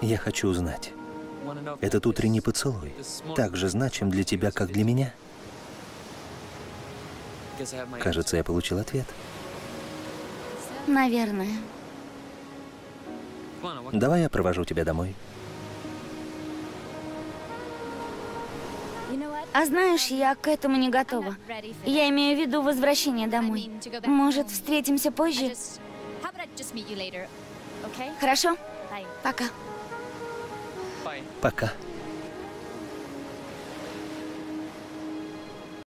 Я хочу узнать, этот утренний поцелуй так же значим для тебя, как для меня? Кажется, я получил ответ. Наверное. Давай я провожу тебя домой. А знаешь, я к этому не готова. Я имею в виду возвращение домой. Может, встретимся позже? Хорошо? Пока. Пока.